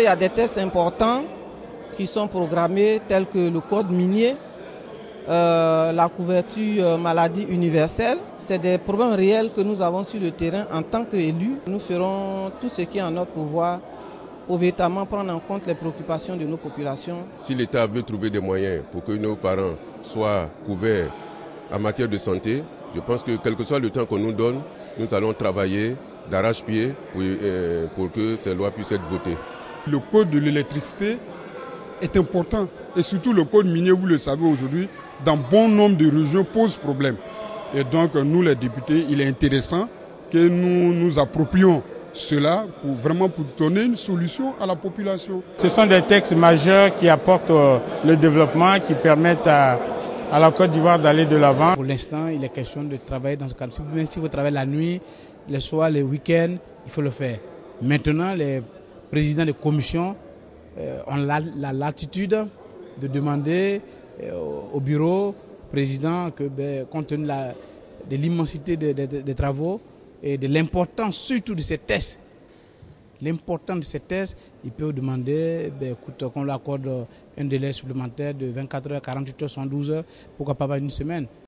Il y a des tests importants qui sont programmés tels que le code minier, euh, la couverture maladie universelle. C'est des problèmes réels que nous avons sur le terrain en tant qu'élus. Nous ferons tout ce qui est en notre pouvoir pour véritablement prendre en compte les préoccupations de nos populations. Si l'État veut trouver des moyens pour que nos parents soient couverts en matière de santé, je pense que quel que soit le temps qu'on nous donne, nous allons travailler d'arrache-pied pour, euh, pour que ces lois puissent être votées. Le code de l'électricité est important et surtout le code minier, vous le savez aujourd'hui, dans bon nombre de régions pose problème. Et donc nous les députés, il est intéressant que nous nous approprions cela pour vraiment pour donner une solution à la population. Ce sont des textes majeurs qui apportent euh, le développement, qui permettent à, à la Côte d'Ivoire d'aller de l'avant. Pour l'instant, il est question de travailler dans ce cadre. Même si vous travaillez la nuit, les soirs, les week-ends, il faut le faire. Maintenant, les présidents de commission euh, ont la, la, latitude de demander euh, au bureau président que, ben, compte tenu de l'immensité des de, de, de travaux et de l'importance surtout de ces tests, l'importance de ces tests, il peut demander ben, qu'on lui accorde un délai supplémentaire de 24 heures, 48 heures, 112 heures, pourquoi pas une semaine.